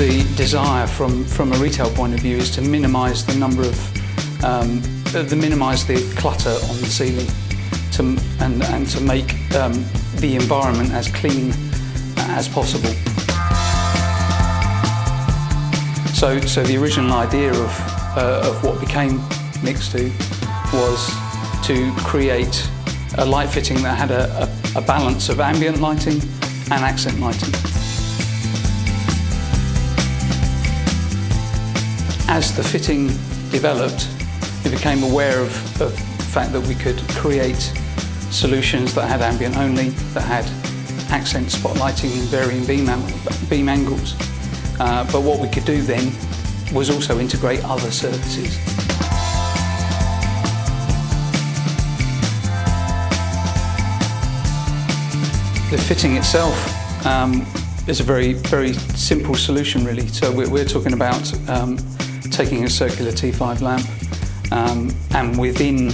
the desire from, from a retail point of view is to minimise the number of, um, the minimise the clutter on the ceiling to, and, and to make um, the environment as clean as possible. So, so the original idea of, uh, of what became Mixto was to create a light fitting that had a, a, a balance of ambient lighting and accent lighting. As the fitting developed, we became aware of, the fact that we could create solutions that had ambient only, that had accent spotlighting in varying beam, beam angles. Uh, but what we could do then was also integrate other services. The fitting itself um, is a very, very simple solution really. So we're, we're talking about um, taking a circular T5 lamp um, and within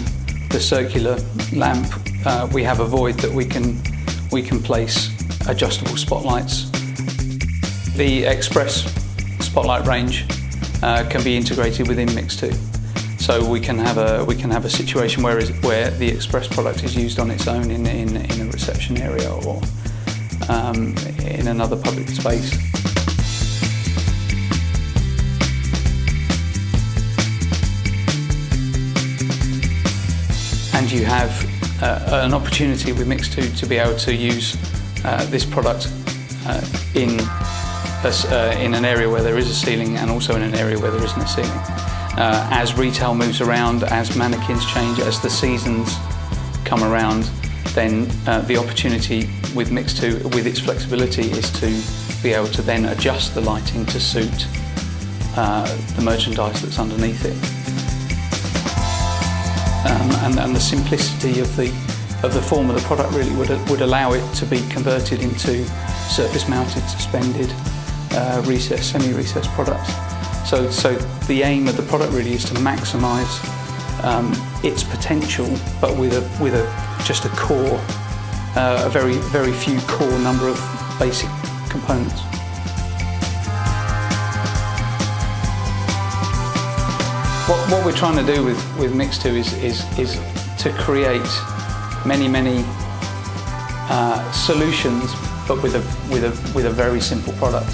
the circular lamp uh, we have a void that we can, we can place adjustable spotlights. The Express spotlight range uh, can be integrated within Mixto. So we can have a we can have a situation where is, where the express product is used on its own in in, in a reception area or um, in another public space. And you have uh, an opportunity with Mixto to be able to use uh, this product uh, in a, uh, in an area where there is a ceiling and also in an area where there isn't a ceiling uh, as retail moves around, as mannequins change, as the seasons come around, then uh, the opportunity with Mixto, with its flexibility, is to be able to then adjust the lighting to suit the merchandise that's underneath it. Um, and, and, the simplicity of the of the form of the product really would, would allow it to be converted into surface mounted, suspended, uh, recessed, semi-recessed products. So, so the aim of the product really is to maximise um, its potential, but with a with a just a core, uh, a very very few core number of basic components. What, what we're trying to do with, with Mixto is, is, is to create many, many uh, solutions, but with a, with, a, with a very simple product.